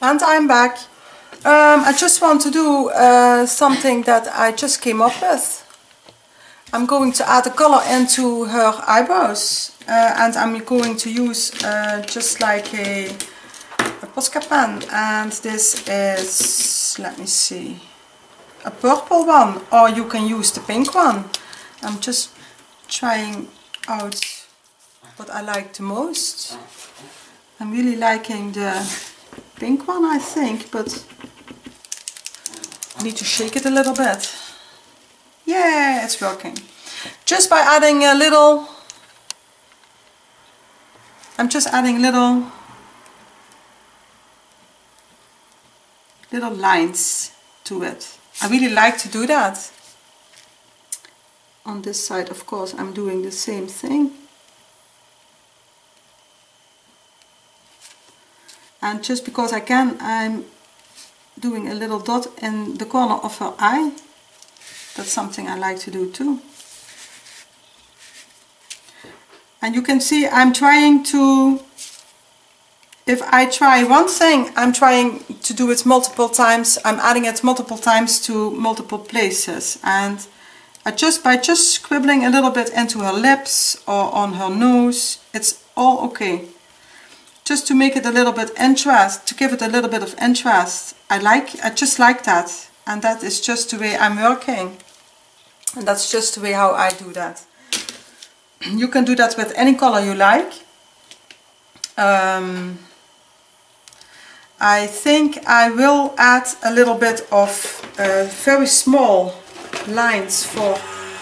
And I'm back. Um, I just want to do uh, something that I just came up with. I'm going to add a color into her eyebrows uh, and I'm going to use uh, just like a, a Posca pen and this is, let me see, a purple one or you can use the pink one. I'm just trying out what I like the most. I'm really liking the pink one I think but I need to shake it a little bit. Yeah, it's working. Just by adding a little, I'm just adding little, little lines to it. I really like to do that. On this side, of course, I'm doing the same thing. And just because I can, I'm doing a little dot in the corner of her eye that's something I like to do too. And you can see I'm trying to, if I try one thing, I'm trying to do it multiple times. I'm adding it multiple times to multiple places. And I just by just scribbling a little bit into her lips or on her nose, it's all okay. Just to make it a little bit interest, to give it a little bit of interest. I like, I just like that. And that is just the way I'm working. And that's just the way how I do that. You can do that with any color you like. Um, I think I will add a little bit of uh, very small lines for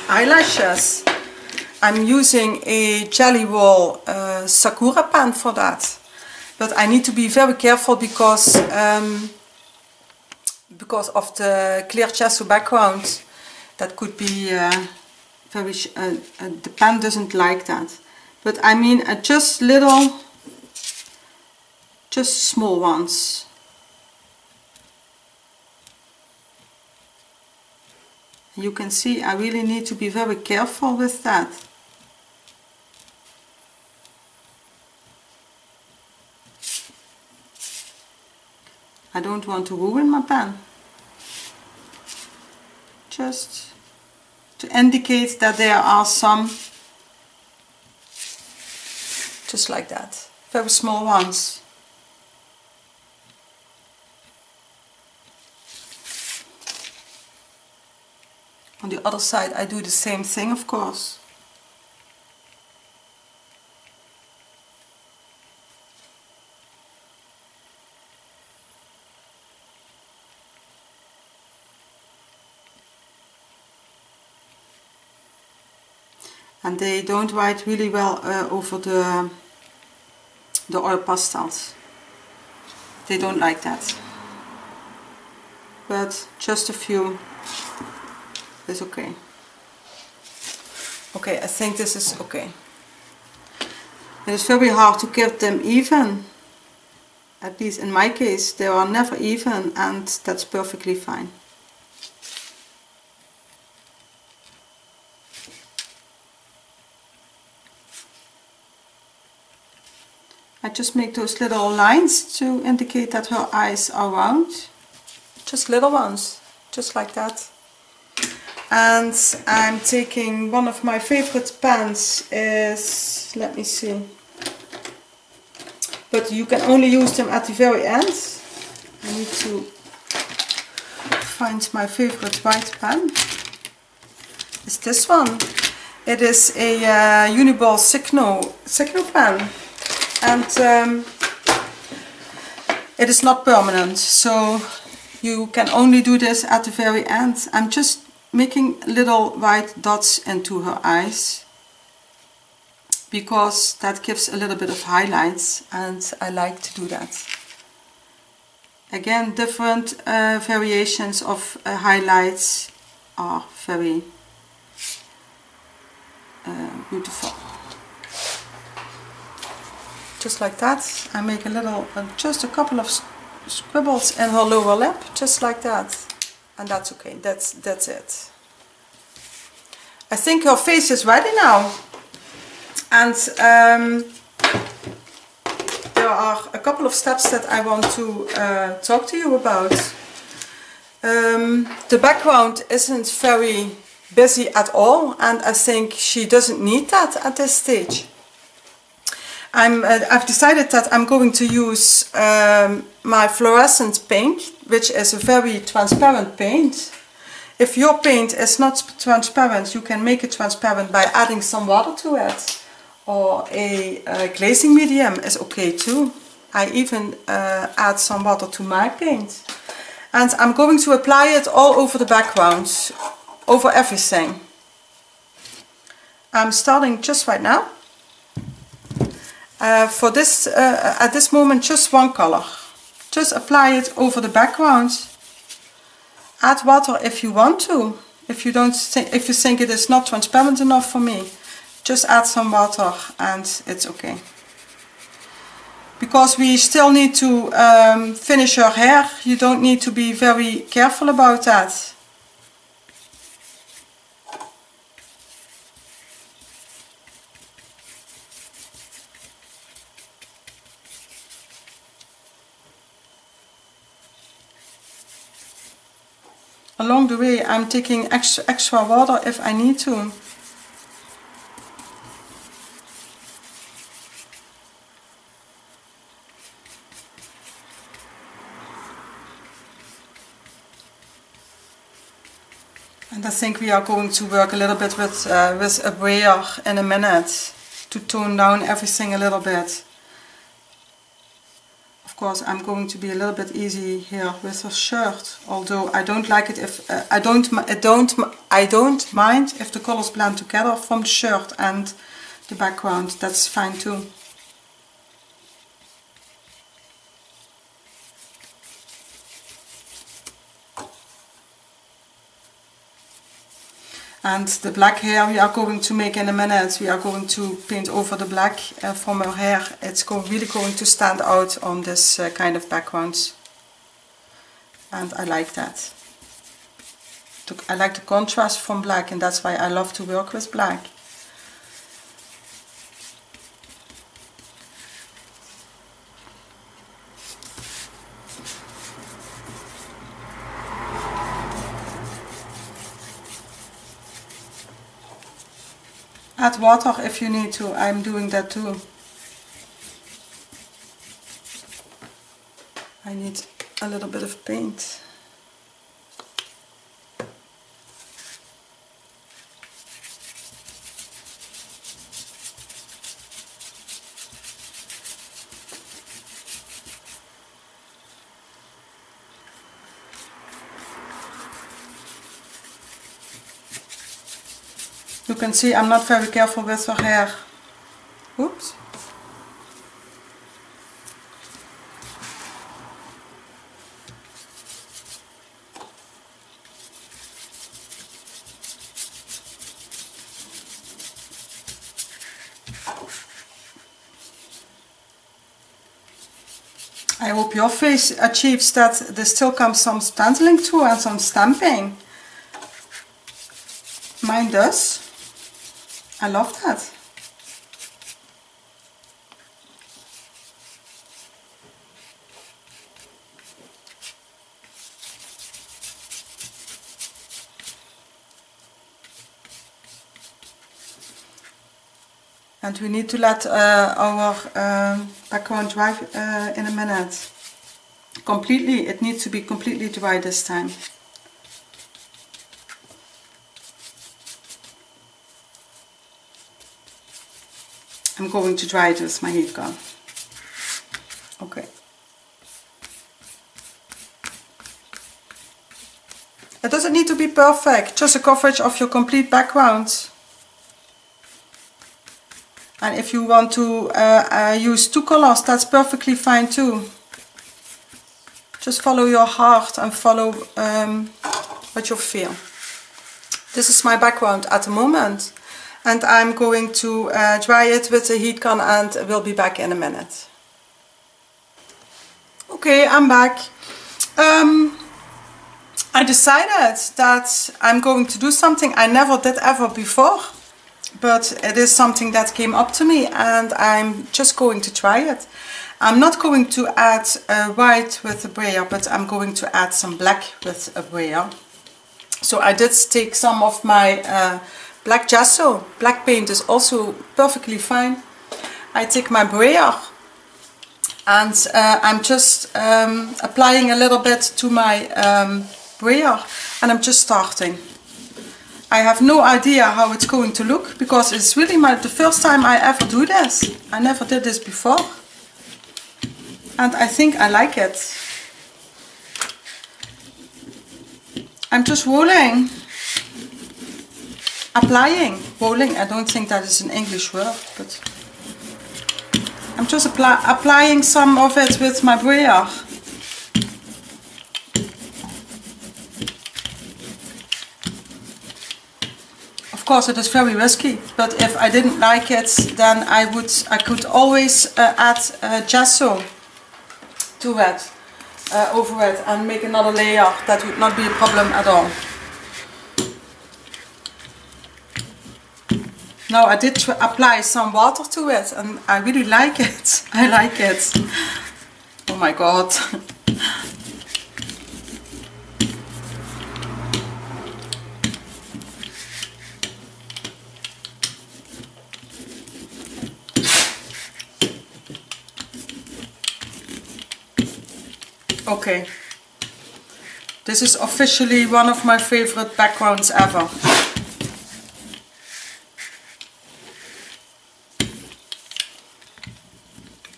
eyelashes. I'm using a Gelly Roll uh, Sakura pen for that. But I need to be very careful because um, because of the clear gesso background that could be uh, very uh, uh, the pen doesn't like that. But I mean uh, just little just small ones. You can see I really need to be very careful with that I don't want to ruin my pen. Just to indicate that there are some just like that very small ones. On the other side I do the same thing of course and they don't write really well uh, over the the oil pastels. They don't like that. But just a few is okay. Okay I think this is okay. It is very hard to get them even. At least in my case they are never even and that's perfectly fine I just make those little lines to indicate that her eyes are round. Just little ones, just like that. And I'm taking one of my favorite pens is, let me see. But you can only use them at the very end. I need to find my favorite white pen. It's this one. It is a uh, Uniball Signo, Signo pen and um, it is not permanent. So you can only do this at the very end. I'm just making little white dots into her eyes because that gives a little bit of highlights and I like to do that. Again different uh, variations of uh, highlights are very uh, beautiful just like that. I make a little, uh, just a couple of scribbles in her lower lip, just like that. And that's okay, that's, that's it. I think her face is ready now. And um, there are a couple of steps that I want to uh, talk to you about. Um, the background isn't very busy at all and I think she doesn't need that at this stage. I'm, uh, I've decided that I'm going to use um, my fluorescent paint, which is a very transparent paint. If your paint is not transparent, you can make it transparent by adding some water to it. Or a, glazing medium is okay too. I even uh, add some water to my paint. And I'm going to apply it all over the background, over everything. I'm starting just right now. Uh, for this, uh, at this moment, just one color. Just apply it over the background. Add water if you want to. If you don't think, if you think it is not transparent enough for me, just add some water and it's okay. Because we still need to um, finish her hair, you don't need to be very careful about that. Along the way I'm taking extra, extra water if I need to. And I think we are going to work a little bit with, uh, with a brayer in a minute to tone down everything a little bit of course I'm going to be a little bit easy here with her shirt although I don't like it if uh, I don't I don't I don't mind if the colors blend together from the shirt and the background. That's fine too And the black hair we are going to make in a minute. We are going to paint over the black uh, from her hair. It's go really going to stand out on this uh, kind of background. And I like that. I like the contrast from black and that's why I love to work with black. Add water if you need to. I'm doing that too. I need a little bit of paint. Can see I'm not very careful with her hair. Oops. I hope your face achieves that there still comes some stenciling to and some stamping. Mine does. I love that. And we need to let uh, our um, background dry uh, in a minute. Completely, it needs to be completely dry this time. Going to dry it my heat gun. Okay. It doesn't need to be perfect, just a coverage of your complete background. And if you want to uh, uh, use two colors, that's perfectly fine too. Just follow your heart and follow um, what you feel. This is my background at the moment and I'm going to uh, dry it with a heat gun and we'll be back in a minute. Okay, I'm back. Um, I decided that I'm going to do something I never did ever before but it is something that came up to me and I'm just going to try it. I'm not going to add white with a brayer, but I'm going to add some black with a brayer. So I did take some of my uh, black gesso. Black paint is also perfectly fine. I take my brayer and uh, I'm just um, applying a little bit to my um, brayer and I'm just starting. I have no idea how it's going to look because it's really my the first time I ever do this. I never did this before and I think I like it. I'm just rolling, applying, rolling, I don't think that is an English word, but I'm just apply, applying some of it with my brayer. Of course it is very risky, but if I didn't like it, then I would, I could always uh, add uh, gesso to it, uh, over it and make another layer. That would not be a problem at all. Now I did apply some water to it and I really like it. I like it. Oh my god. Okay. This is officially one of my favorite backgrounds ever.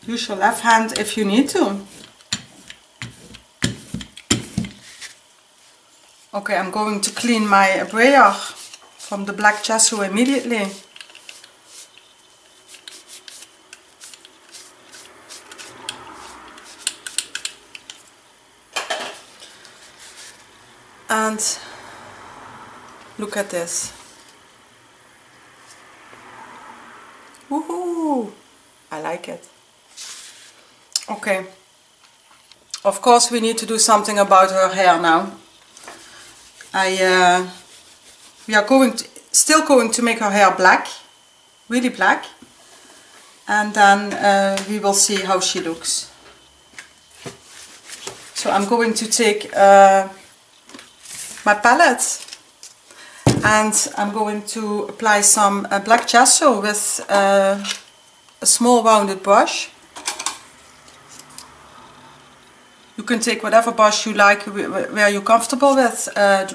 Use your left hand if you need to. Okay, I'm going to clean my brayer from the black gesso immediately. and look at this Woohoo! I like it okay. Of course we need to do something about her hair now. I uh, we are going to, still going to make her hair black really black. And then uh, we will see how she looks. So I'm going to take uh, my palette. And I'm going to apply some uh, black gesso with uh, a small rounded brush. You can take whatever brush you like, where you're comfortable with uh,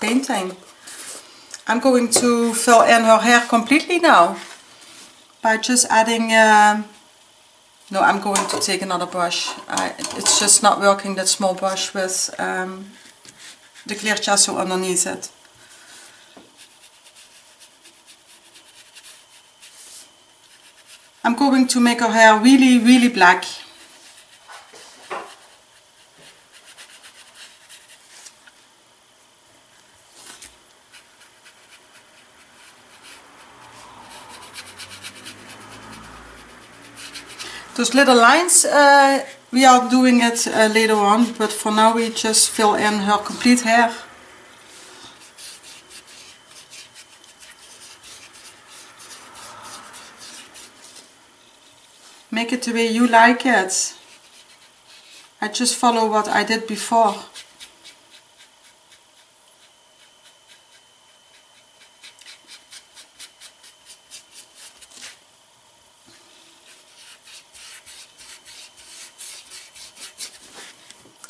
painting. I'm going to fill in her hair completely now by just adding, uh, no I'm going to take another brush, I, it's just not working that small brush with um, de clear gesso underneath it. I'm going to make her hair really, really black. Those little lines uh, we are doing it uh, later on, but for now we just fill in her complete hair. Make it the way you like it. I just follow what I did before.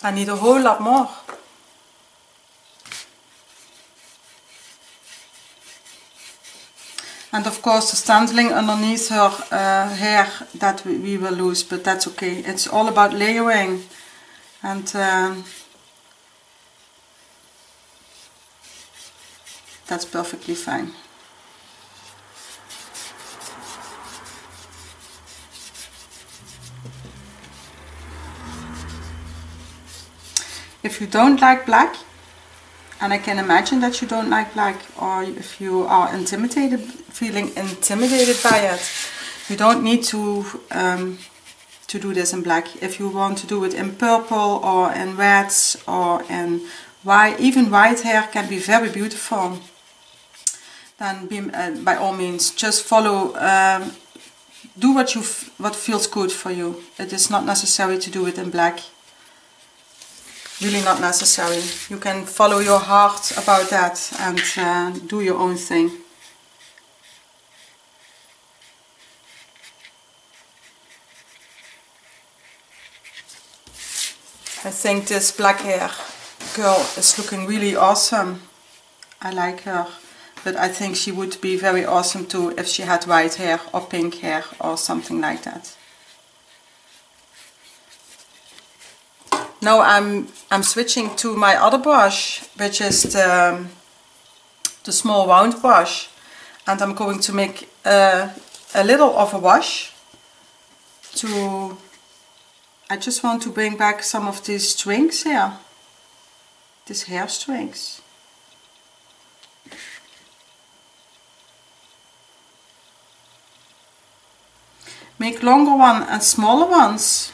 I need a whole lot more. And of course the stenciling underneath her uh, hair that we, we, will lose, but that's okay. It's all about layering and um, that's perfectly fine. If you don't like black and I can imagine that you don't like black or if you are intimidated feeling intimidated by it you don't need to um, to do this in black. If you want to do it in purple or in reds or in white even white hair can be very beautiful. Then be, uh, by all means just follow um, do what you what feels good for you. It is not necessary to do it in black really not necessary. You can follow your heart about that and uh, do your own thing. I think this black hair girl is looking really awesome. I like her but I think she would be very awesome too if she had white hair or pink hair or something like that. Now I'm I'm switching to my other brush which is the, the small round brush. And I'm going to make a, a little of a wash to I just want to bring back some of these strings here. These hair strings. Make longer one and smaller ones.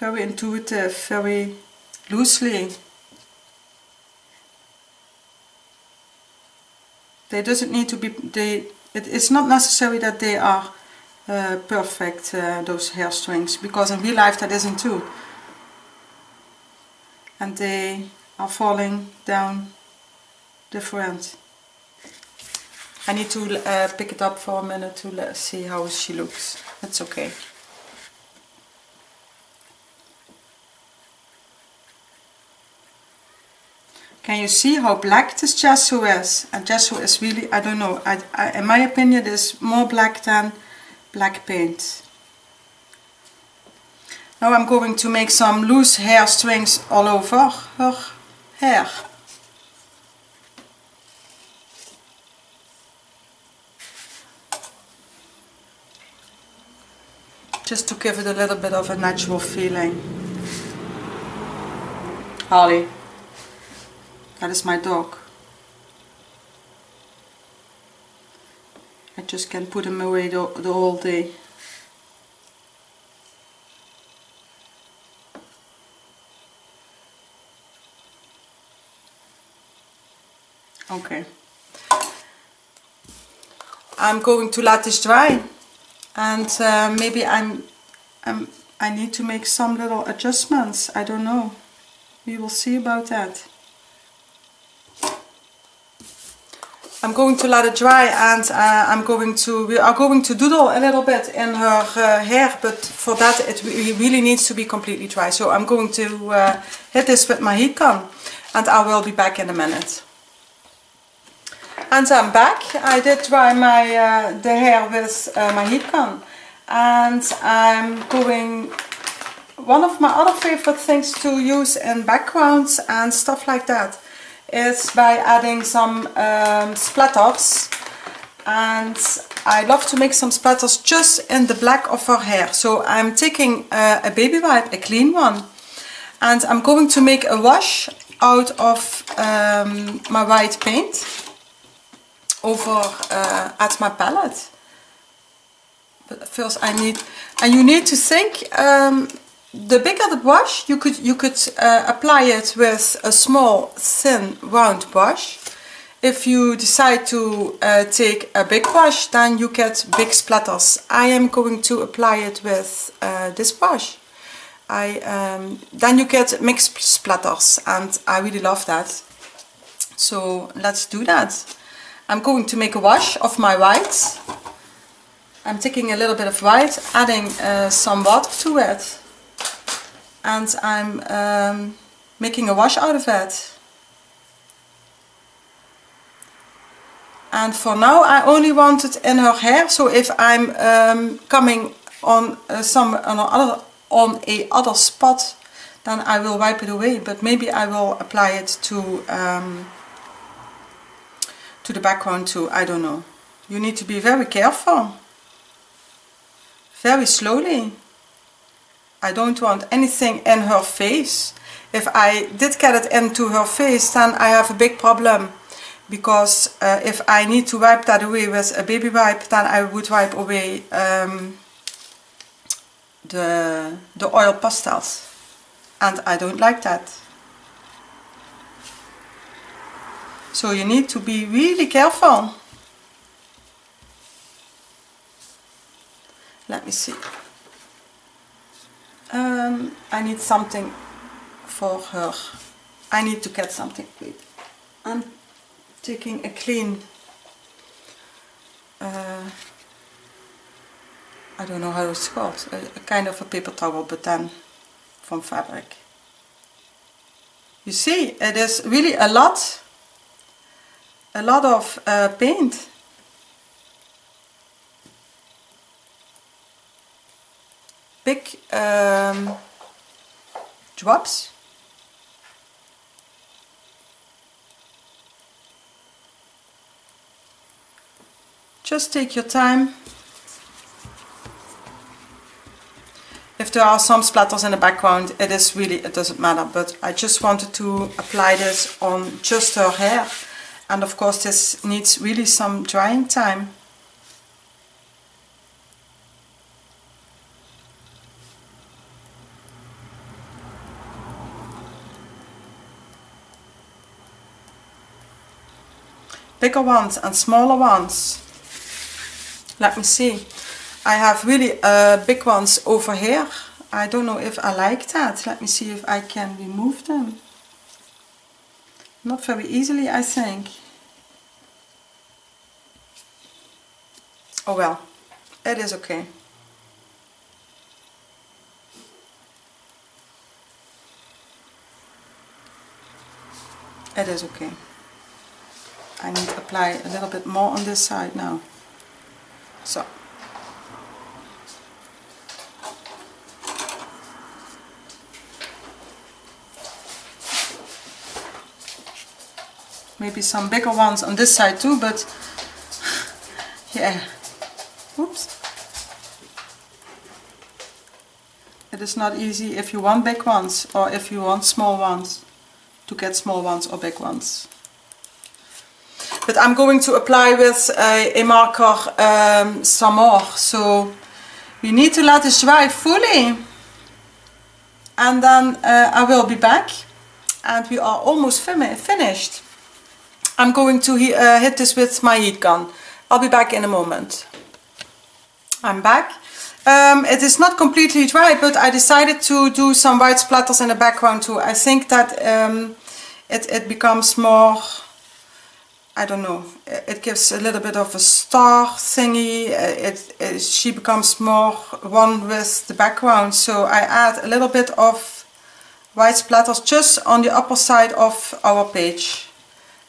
Very intuitive, very loosely. They doesn't need to be, they, it, it's not necessary that they are uh, perfect, uh, those hair strings, because in real life that isn't too. And they are falling down different. I need to uh, pick it up for a minute to see how she looks. That's okay. Can you see how black this gesso is? And gesso is really, I don't know, I, I, in my opinion it is more black than black paint. Now I'm going to make some loose hair strings all over her hair. Just to give it a little bit of a natural feeling. Holly. That is my dog. I just can't put him away the, the whole day. Okay. I'm going to let this dry and uh, maybe I'm, I'm I need to make some little adjustments. I don't know. We will see about that. I'm going to let it dry and uh, I'm going to, we are going to doodle a little bit in her uh, hair, but for that it really needs to be completely dry. So I'm going to uh, hit this with my heat gun and I will be back in a minute. And I'm back. I did dry my uh, the hair with uh, my heat gun and I'm going, one of my other favorite things to use in backgrounds and stuff like that is by adding some um, splatters. And I love to make some splatters just in the black of her hair. So I'm taking uh, a baby wipe, a clean one and I'm going to make a wash out of um, my white paint over uh, at my palette. But first I need and you need to think um, the bigger the brush, you could you could uh, apply it with a small thin round brush. If you decide to uh, take a big brush, then you get big splatters. I am going to apply it with uh, this brush. I um, then you get mixed splatters, and I really love that. So let's do that. I'm going to make a wash of my white. I'm taking a little bit of white, adding uh, some water to it and I'm um, making a wash out of it. And for now I only want it in her hair, so if I'm um, coming on uh, some on other on a other spot, then I will wipe it away. But maybe I will apply it to um, to the background too. I don't know. You need to be very careful. Very slowly. I don't want anything in her face. if I did get it into her face then I have a big problem because uh, if I need to wipe that away with a baby wipe then I would wipe away um, the, the oil pastels and I don't like that. So you need to be really careful. Let me see. Um, I need something for her. I need to get something. Wait. I'm taking a clean uh, I don't know how it's called, a, a, kind of a paper towel but then from fabric. You see, it is really a lot, a lot of uh, paint. Big um, drops. Just take your time. If there are some splatters in the background, it is really, it doesn't matter. But I just wanted to apply this on just her hair. And of course this needs really some drying time. Bigger ones and smaller ones. Let me see. I have really uh, big ones over here. I don't know if I like that. Let me see if I can remove them. Not very easily, I think. Oh well, it is okay. It is okay. I need to apply a little bit more on this side now. So. maybe some bigger ones on this side too but yeah oops it is not easy if you want big ones or if you want small ones to get small ones or big ones but I'm going to apply with a, a marker um, some more so we need to let it dry fully and then uh, I will be back and we are almost finished I'm going to uh, hit this with my heat gun. I'll be back in a moment. I'm back. Um, it is not completely dry, but I decided to do some white splatters in the background too. I think that um, it, it becomes more, I don't know, it gives a little bit of a star thingy. It, it, she becomes more one with the background. So I add a little bit of white splatters just on the upper side of our page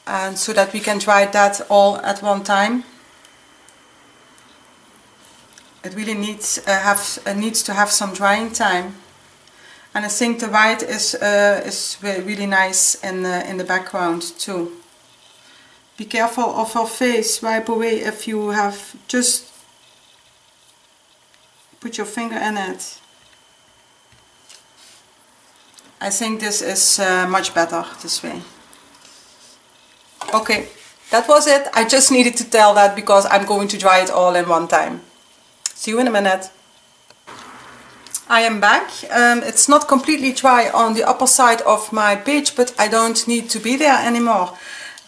and so that we can dry that all at one time. It really needs uh, have uh, needs to have some drying time, and I think the white is uh, is really nice in the, in the background too. Be careful of her face. Wipe away if you have just put your finger in it. I think this is uh, much better this way. Okay, that was it. I just needed to tell that because I'm going to dry it all in one time. See you in a minute. I am back. Um, it's not completely dry on the upper side of my page, but I don't need to be there anymore.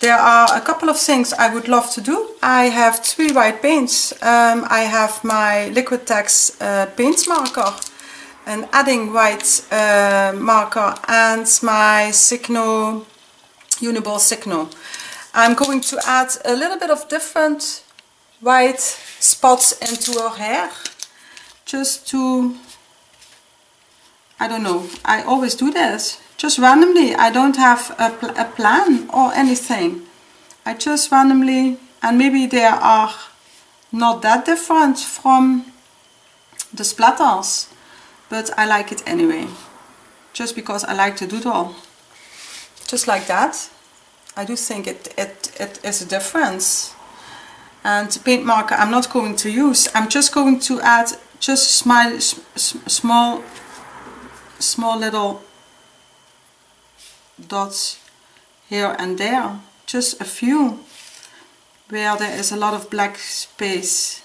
There are a couple of things I would love to do. I have three white paints. Um, I have my Liquitex uh, paint marker, an Edding white uh, marker and my Signo Uniball Signo. I'm going to add a little bit of different white spots into her hair just to I don't know I always do this just randomly I don't have a, pl a plan or anything I just randomly and maybe they are not that different from the splatters but I like it anyway just because I like to doodle just like that I do think it, it, it is a difference. And paint marker I'm not going to use. I'm just going to add just small, small, small little dots here and there just a few where there is a lot of black space.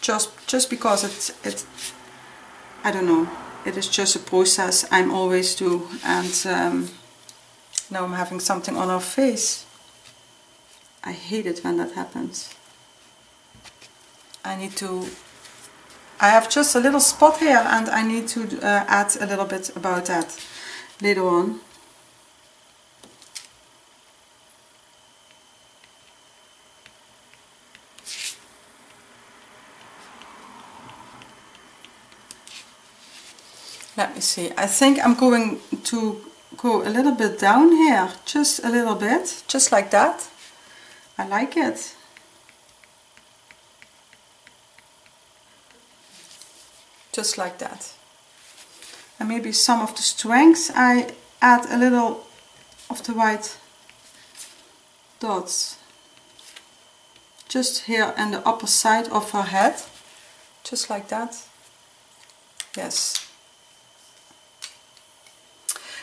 Just just because it's it I don't know it is just a process. I'm always do and um, now I'm having something on our face. I hate it when that happens. I need to I have just a little spot here and I need to uh, add a little bit about that later on. Let me see. I think I'm going to go a little bit down here just a little bit just like that. I like it just like that. And maybe some of the strengths I add a little of the white dots. Just here on the upper side of her head. Just like that. Yes.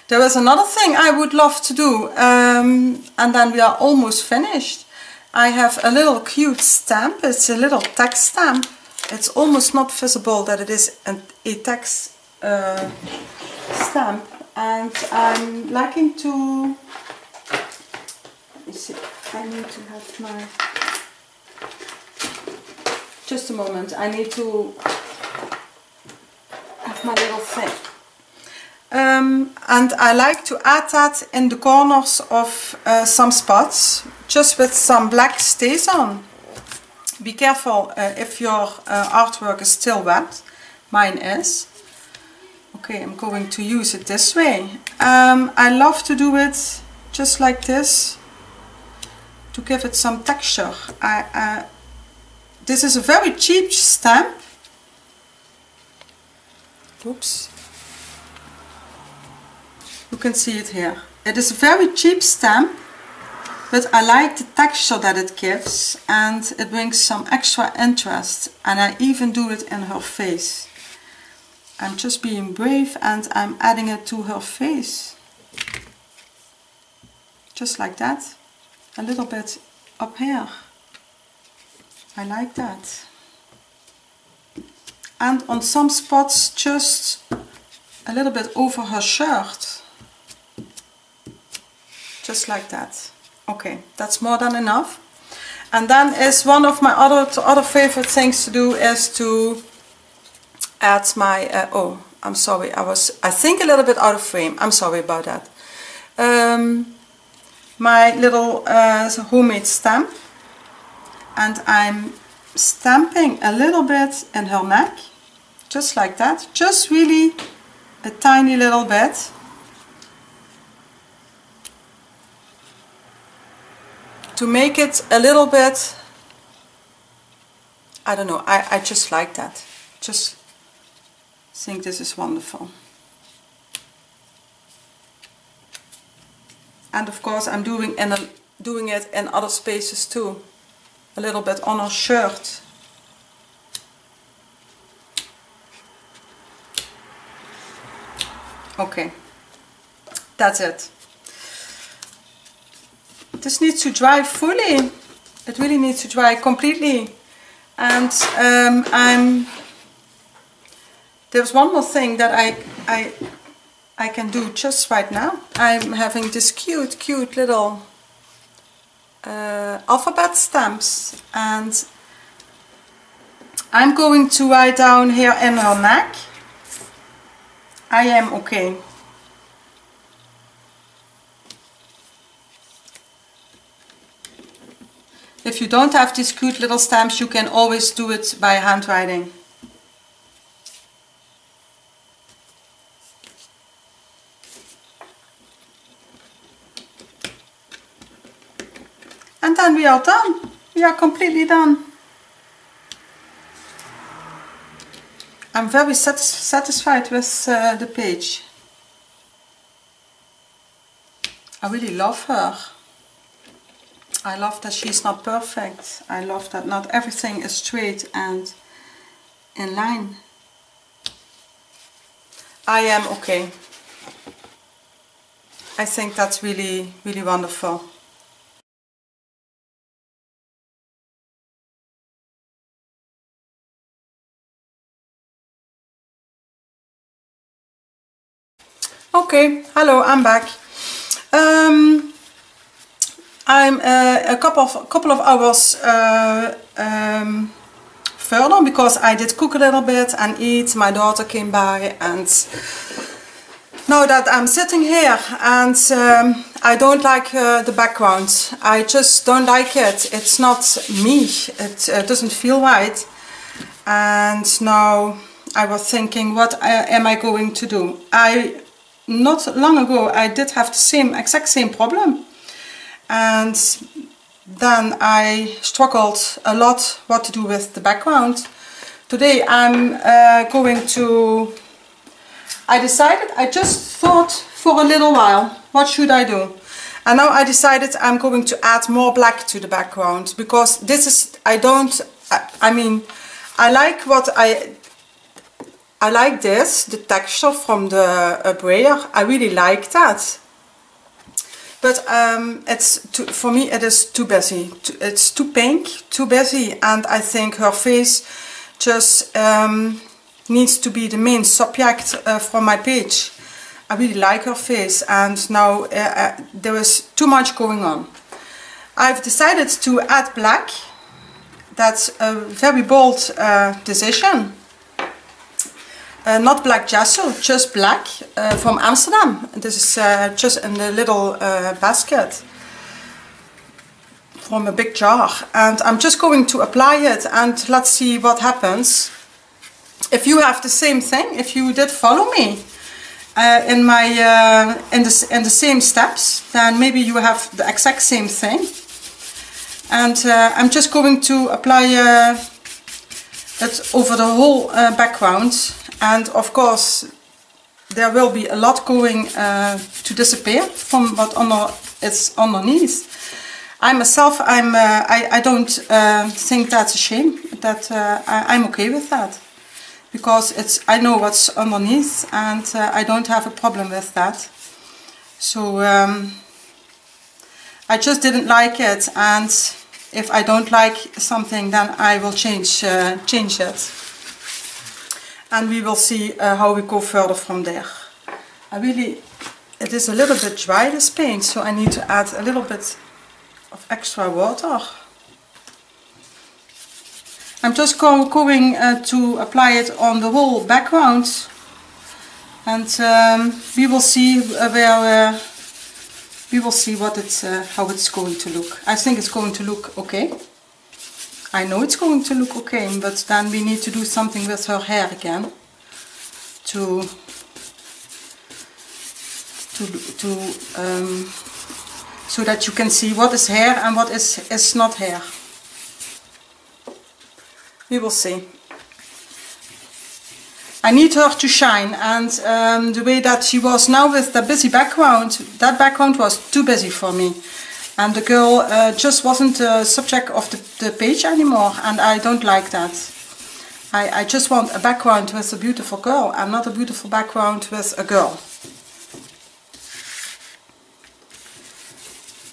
There is another thing I would love to do um, and then we are almost finished. I have a little cute stamp, it's a little text stamp. It's almost not visible that it is an, a uh, stamp and I'm liking to, let me see, I need to have my, just a moment, I need to have my little thing. Um, and I like to add that in the corners of uh, some spots just with some black StazOn. Be careful uh, if your uh, artwork is still wet, mine is. Okay, I'm going to use it this way. Um, I love to do it just like this to give it some texture. I, uh, this is a very cheap stamp. Oops, you can see it here. It is a very cheap stamp, but I like the texture that it gives and it brings some extra interest and I even do it in her face. I'm just being brave and I'm adding it to her face. Just like that. A little bit up here. I like that. And on some spots just a little bit over her shirt just like that okay that's more than enough. And then is one of my other other favorite things to do is to add my uh, oh I'm sorry I was I think a little bit out of frame. I'm sorry about that. Um, my little uh, homemade stamp. And I'm stamping a little bit in her neck just like that. Just really a tiny little bit to make it a little bit I don't know I, I just like that. Just think this is wonderful. And of course I'm doing in a, doing it in other spaces too. A little bit on her shirt. Okay. That's it this needs to dry fully. It really needs to dry completely. And um, I'm. There's one more thing that I I I can do just right now. I'm having this cute, cute little uh, alphabet stamps, and I'm going to write down here in her neck. I am okay. If you don't have these cute little stamps, you can always do it by handwriting. And then we are done. We are completely done. I'm very satis satisfied with uh, the page. I really love her. I love that she's not perfect. I love that not everything is straight and in line. I am okay. I think that's really, really wonderful. Okay, hello, I'm back. Um, I'm uh, a couple of couple of hours uh, um, further because I did cook a little bit and eat. My daughter came by and now that I'm sitting here and um, I don't like uh, the background. I just don't like it. It's not me. It uh, doesn't feel right. And now I was thinking, what uh, am I going to do? I not long ago I did have the same exact same problem and then I struggled a lot what to do with the background. Today I'm uh, going to, I decided, I just thought for a little while, what should I do? And now I decided I'm going to add more black to the background because this is, I don't, I, I mean, I like what I I like this, the texture from the uh, brayer. I really like that. But um, it's too, for me it is too busy. It's too pink, too busy, and I think her face just um, needs to be the main subject uh, from my page. I really like her face, and now uh, uh, there is too much going on. I've decided to add black. That's a very bold uh, decision uh, not black gesso, just black uh, from Amsterdam. This is uh, just in a little uh, basket from a big jar. And I'm just going to apply it and let's see what happens. If you have the same thing, if you did follow me uh, in my uh, in the in the same steps, then maybe you have the exact same thing. And I'm just going to apply it over the whole background and of course there will be a lot going uh, to disappear from what under underneath. I myself, I'm, uh, I, I don't uh, think that's a shame. That uh, I, am okay with that because it's I know what's underneath and uh, I don't have a problem with that. So um, I just didn't like it, and if I don't like something, then I will change uh, change it and we will see uh, how we go further from there. I really, it is a little bit dry this paint, so I need to add a little bit of extra water. I'm just go, going uh, to apply it on the whole background and um, we will see where uh, we will see what it's uh, how it's going to look. I think it's going to look okay. I know it's going to look okay, but then we need to do something with her hair again to to to um, so that you can see what is hair and what is is not hair. We will see. I need her to shine and um, the way that she was now with the busy background, that background was too busy for me and the girl uh, just wasn't the subject of the, the, page anymore and I don't like that. I, I just want a background with a beautiful girl and not a beautiful background with a girl.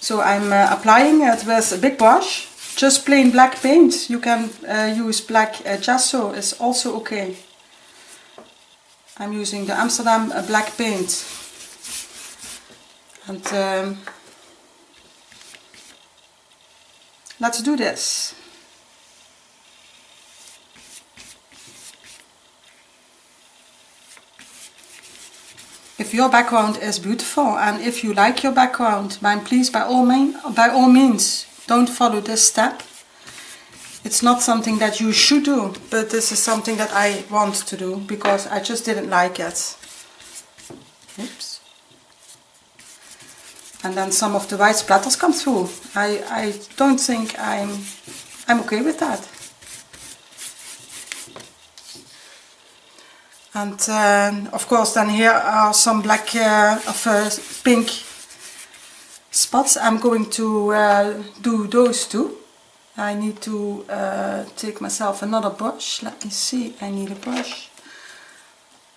So I'm uh, applying it with a big brush, just plain black paint. You can uh, use black uh, gesso, is also okay. I'm using the Amsterdam uh, black paint. And um, Let's do this. If your background is beautiful and if you like your background, then please by all, mean, by all means don't follow this step. It's not something that you should do, but this is something that I want to do because I just didn't like it. Oops and then some of the white splatters come through. I, I don't think I'm, I'm okay with that. And of course then here are some black uh, of uh, pink spots. I'm going to uh, do those too. I need to uh, take myself another brush. Let me see, I need a brush.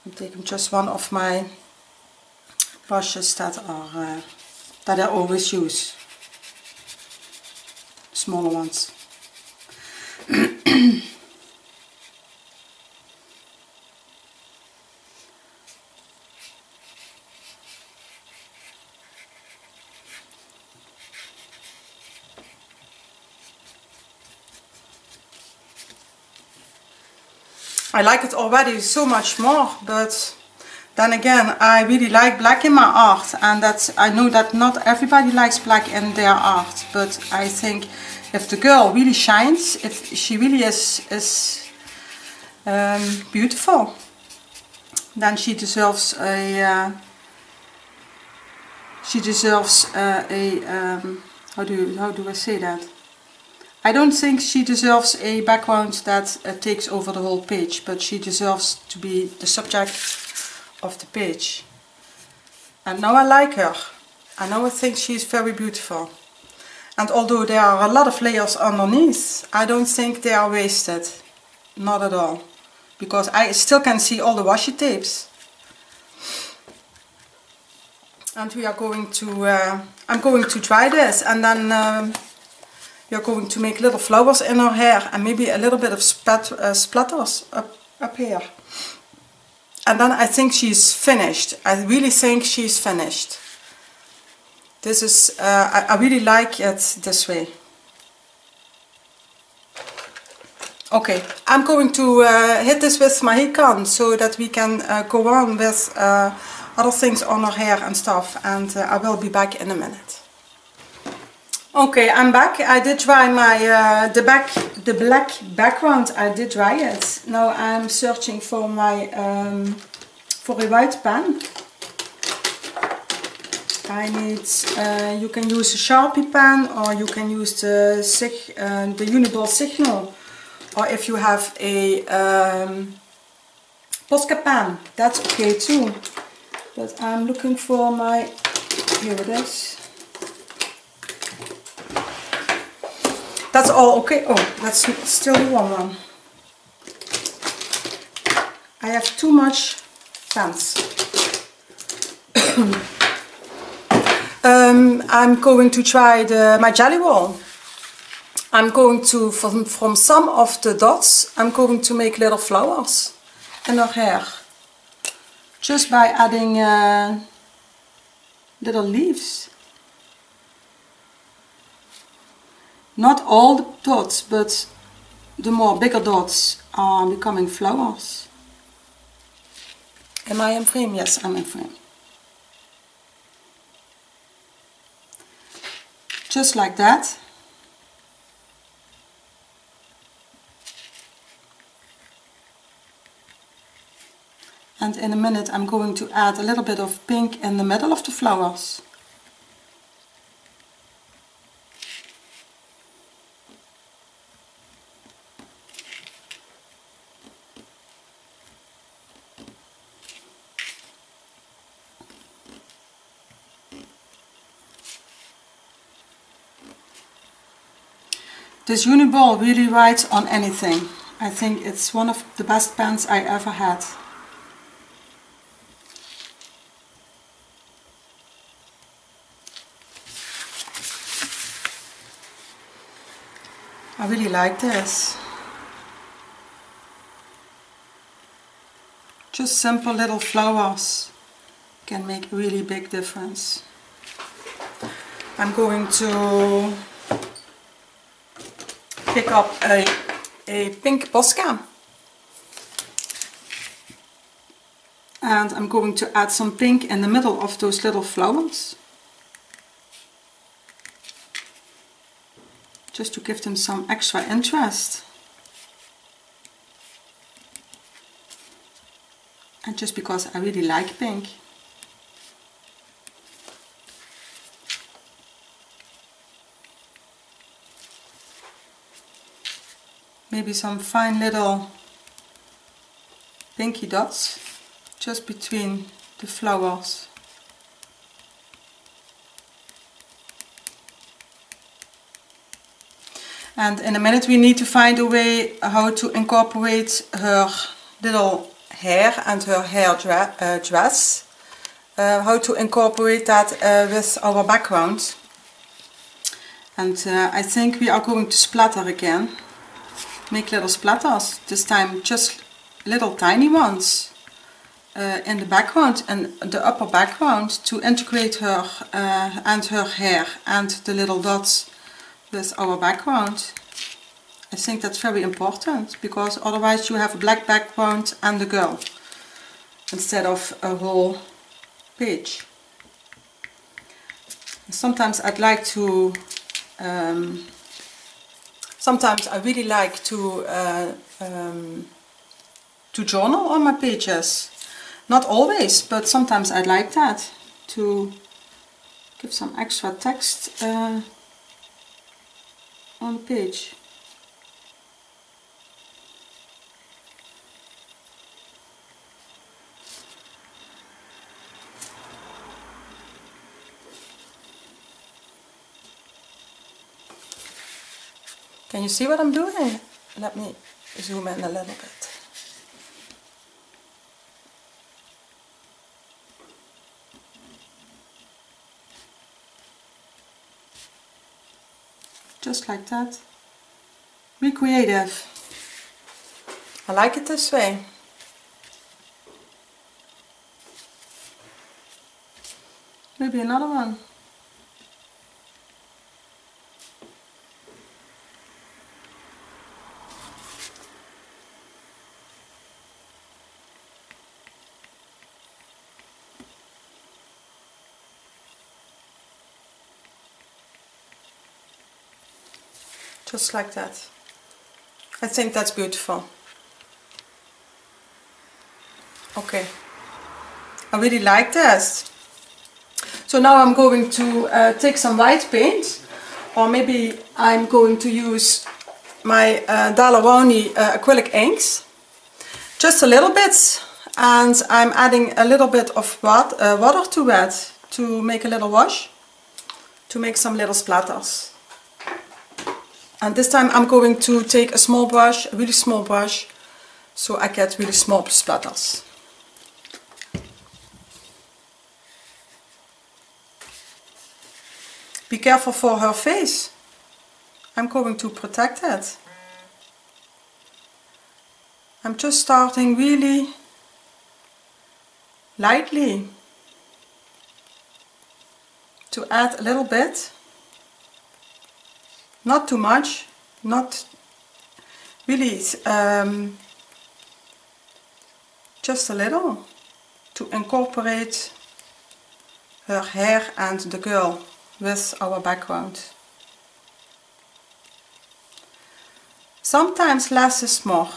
I'm taking just one of my brushes that are uh, that I always use. Smaller ones. I like it already so much more, but then again, I really like black in my art, and that's I know that not everybody likes black in their art, but I think if the girl really shines, if she really is is um, beautiful, then she deserves a uh, she deserves uh, a um, how do you, how do I say that? I don't think she deserves a background that uh, takes over the whole page, but she deserves to be the subject of the page. And now I like her. I now I think she's very beautiful. And although there are a lot of layers underneath, I don't think they are wasted. Not at all. Because I still can see all the washi tapes. And we are going to, uh, I'm going to try this and then um, you're going to make little flowers in her hair and maybe a little bit of spat, uh, splatters up, up here. And then I think she's finished. I really think she's finished. This is, uh, I, I really like it this way. Okay, I'm going to uh, hit this with my gun so that we can uh, go on with uh, other things on her hair and stuff and uh, I will be back in a minute. Okay, I'm back. I did dry my uh, the back the black background. I did dry it. Now I'm searching for my um, for a white pen. I need. Uh, you can use a Sharpie pen, or you can use the sig uh, the Uniball Signo, or if you have a um, Posca pen, that's okay too. But I'm looking for my. Here it is. That's all okay. Oh, that's still wrong one. I have too much pens. um, I'm going to try the, my Gelly Roll. I'm going to, from, from some of the dots, I'm going to make little flowers in her hair. Just by adding uh, little leaves. Not all the dots, but the more bigger dots are becoming flowers. Am I in frame? Yes, I'm in frame. Just like that. And in a minute I'm going to add a little bit of pink in the middle of the flowers. This Uniball really writes on anything. I think it's one of the best pens I ever had. I really like this. Just simple little flowers can make a really big difference. I'm going to pick up a, a pink Posca. And I'm going to add some pink in the middle of those little flowers. Just to give them some extra interest. And just because I really like pink. Maybe some fine little pinky dots just between the flowers. And in a minute we need to find a way how to incorporate her little hair and her hair dre uh, dress. Uh, how to incorporate that uh, with our background. And uh, I think we are going to splatter again. Make little splatters, this time just little tiny ones. Uh, in the background and the upper background to integrate her uh, and her hair and the little dots with our background. I think that's very important because otherwise you have a black background and the girl instead of a whole page. Sometimes I'd like to, um, sometimes I really like to, uh, um, to journal on my pages. Not always, but sometimes I like that to give some extra text uh, on the page. Can you see what I'm doing? Let me zoom in a little bit. Just like that. Be creative. I like it this way. Maybe another one. Just like that. I think that's beautiful. Okay, I really like this. So now I'm going to uh, take some white paint or maybe I'm going to use my uh, Daler-Rowney uh, acrylic inks. Just a little bit and I'm adding a little bit of water, uh, water to it to make a little wash, to make some little splatters. And this time I'm going to take a small brush, a really small brush, so I get really small splatters. Be careful for her face. I'm going to protect it. I'm just starting really lightly to add a little bit not too much, not really, um, just a little to incorporate her hair and the girl with our background. Sometimes less is more.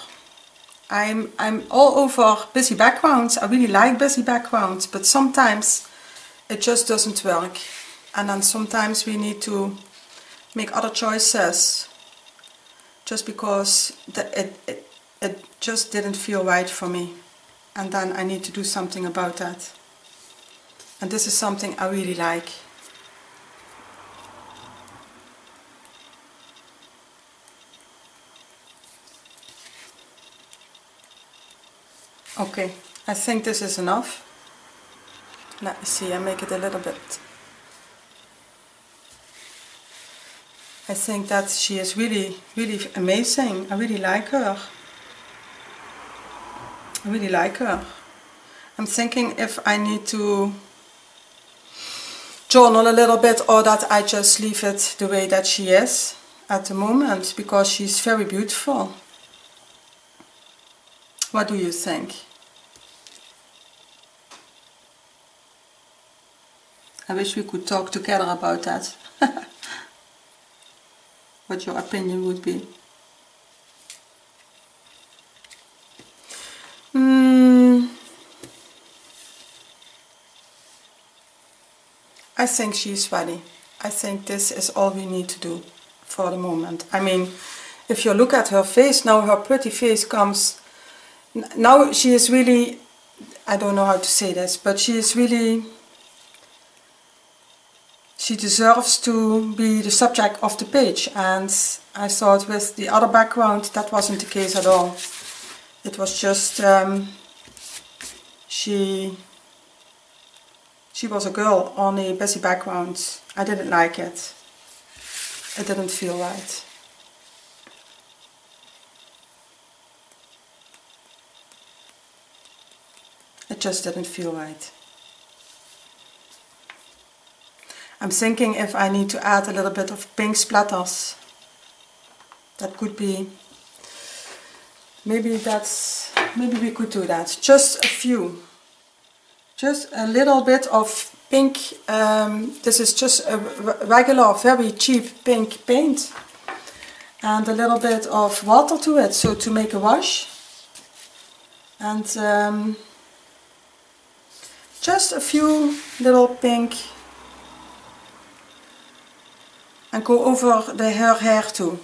I'm, I'm all over busy backgrounds. I really like busy backgrounds, but sometimes it just doesn't work. And then sometimes we need to make other choices just because the, it, it, it just didn't feel right for me. And then I need to do something about that. And this is something I really like. Okay I think this is enough. Let me see I make it a little bit I think that she is really, really amazing. I really like her. I really like her. I'm thinking if I need to journal a little bit or that I just leave it the way that she is at the moment because she's very beautiful. What do you think? I wish we could talk together about that. what your opinion would be. Mm, I think she's ready. I think this is all we need to do for the moment. I mean, if you look at her face, now her pretty face comes, now she is really, I don't know how to say this, but she is really she deserves to be the subject of the page and I thought with the other background that wasn't the case at all. It was just um, she she was a girl on a busy background. I didn't like it. It didn't feel right. It just didn't feel right. I'm thinking if I need to add a little bit of pink splatters. That could be, maybe that's, maybe we could do that. Just a few. Just a little bit of pink. Um, this is just a regular, very cheap pink paint. And a little bit of water to it, so to make a wash. And um, just a few little pink and go over the her hair too.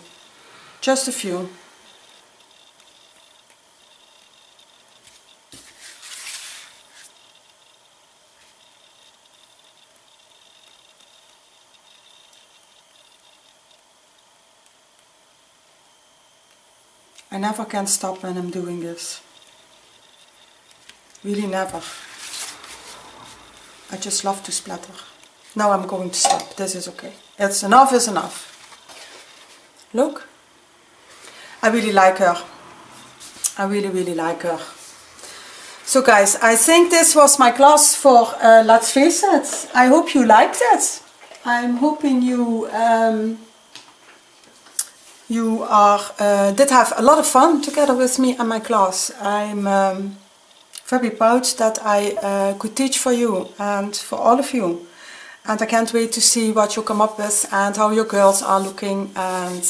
Just a few. I never can stop when I'm doing this. Really never. I just love to splatter. Now I'm going to stop. This is okay. It's enough is enough. Look. I really like her. I really, really like her. So guys, I think this was my class for uh, Let's Face It. I hope you liked it. I'm hoping you um, you are uh, did have a lot of fun together with me and my class. I'm um, very proud that I uh, could teach for you and for all of you. And I can't wait to see what you come up with and how your girls are looking and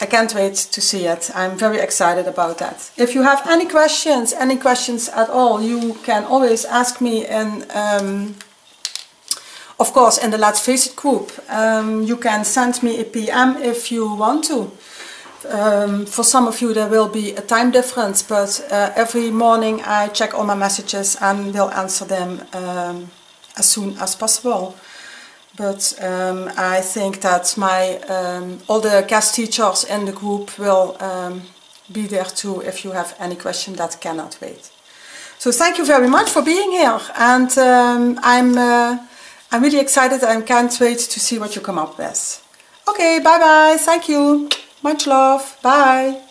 I can't wait to see it. I'm very excited about that. If you have any questions, any questions at all, you can always ask me in, um, of course, in the Let's Face It group. Um, you can send me a PM if you want to. Um, for some of you there will be a time difference, but uh, every morning I check all my messages and will answer them um, as soon as possible. But um, I think that my um, all the guest teachers in the group will um, be there too if you have any question that cannot wait. So thank you very much for being here, and um, I'm uh, I'm really excited. I can't wait to see what you come up with. Okay, bye bye. Thank you. Much love. Bye.